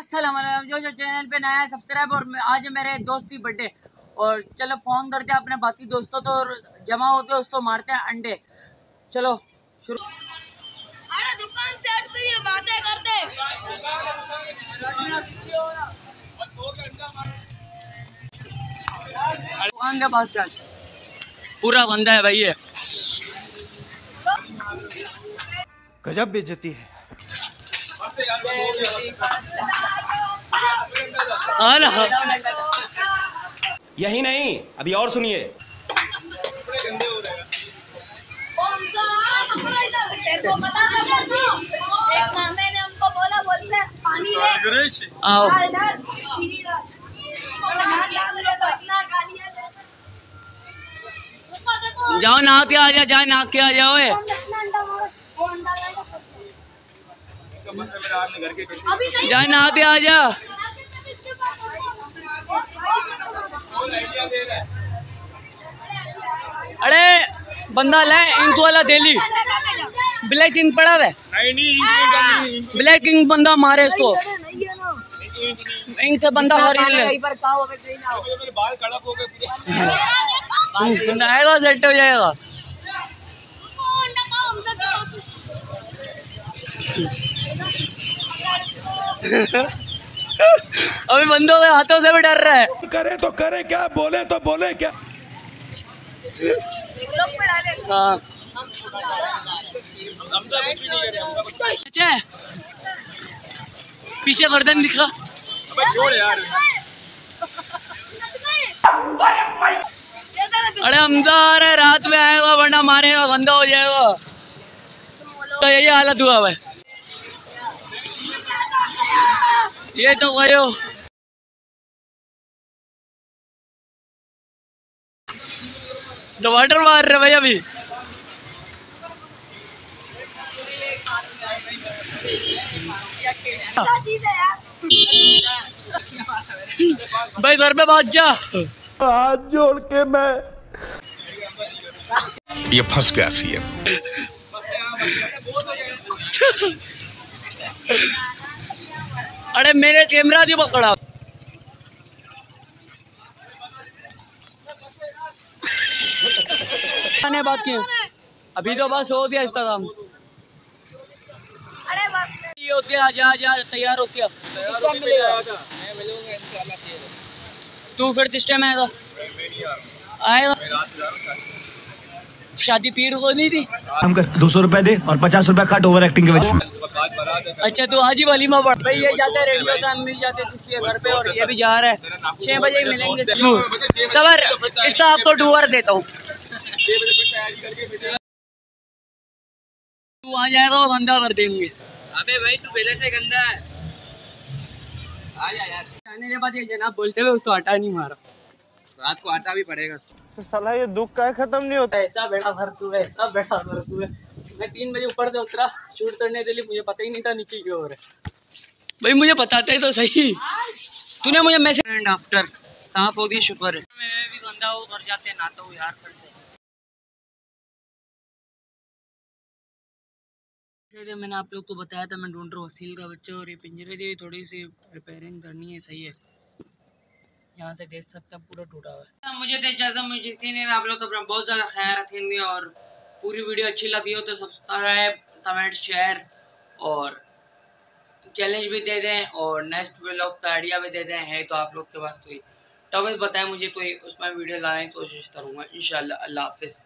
वालेकुम जो जो चैनल पे नया है सब्सक्राइब और आज मेरे दोस्त की बर्थडे और चलो फ़ोन करते हैं अपने बाकी दोस्तों तो जमा होते हैं उसको मारते हैं अंडे. चलो शुरू अरे दुकान से हट ये बातें करते। दुकान के पास चल पूरा गंदा है भाई ये। गजब बेइज्जती है हाँ। यही नहीं अभी और सुनिए। कौन सा हमको इधर तेरे को पता था एक मामे ने हमको बोला बोलते पानी ले आओ। जाओ नहा के आ जाओ जाए नहा के आ जाओ ए। कौन इतना अंडा मारो कौन डाला जाए नहाते आ जा। अरे बंदा ले इंक वाला डेली ब्लैक इंक पड़ा है। ब्लैक इंक बंदा मारे इसको इंक से बंदा खरीद ले। नहाएगा सेट हो जाएगा। अभी बंदों के हाथों से भी डर रहा है। करे तो करे क्या? बोले तो बोले क्या? हाँ। अच्छा है। पीछे गर्दन दिखा अरे हमजा आ रहा है रात में आएगा वरना मारेगा गंदा हो जाएगा। तो यही हालत हुआ है ये तो गयो टमाटर मार रहे भाई अभी है भाई घर पे बात जा। हाथ जोड़ के मैं ये फंस गया सीएम। अरे मेरे कैमरा नहीं पकड़ा। ने बात की। अभी तो बस हो गया इसका काम ये होती है आजा आजा तैयार होती है। तू फिर किस टाइम आएगा? आएगा। शादी पीर को नहीं थी। हम कर दो सौ रुपए दे और पचास रुपए काट ओवर एक्टिंग के वजह अच्छा तो आज ही वलीमा पड़ भाई ये जाते रेडियो का हम भी जाते किसी के घर पे और ये भी जा रहा है। छह बजे मिलेंगे सबर इसका आपको टूर देता हूँ। तू आ जाएगा और गंदा कर देंगे। अबे भाई तू पहले से गंदा है। आ जा यार। आने के बाद ये जनाब बोलते हुए उसको आटा नहीं मारा। रात को आटा भी पड़ेगा। साला ये दुख का खत्म नहीं होता। ऐसा बेटा भर तू है, ऐसा बेटा भर तू है। मैं तीन बजे ऊपर से उतरा, शूट करने के लिए, मुझे पता ही नहीं था नीचे क्यों हो। रहा भाई, मुझे बताते तो सही। तूने मुझे मैसेज एंड आफ्टर साफ़ हो गई, शुक्र है। मैं भी गंदा हो कर जाते नहाता हूँ यार फिर से। जैसे मैंने आप लोग को बताया था, मैं ढूंढ रहा हूँ वसील का बच्चा और ये पिंजरे भी थोड़ी सी रिपेयरिंग करनी है, सही है। यहाँ से देख सकते हैं पूरा टूटा हुआ है। मुझे तो इजाज़त, मुझे नहीं आप लोग तो अपना बहुत ज़्यादा ख्याल रखेंगे और पूरी वीडियो अच्छी लगी हो तो सब्सक्राइब कमेंट शेयर और चैलेंज भी दे दें और नेक्स्ट व्लॉग का आइडिया भी दे दें, है तो आप लोग के पास कोई टॉपिक बताएँ, मुझे कोई उसमें वीडियो लाने की कोशिश करूँगा। इन अल्लाह हाफिज़।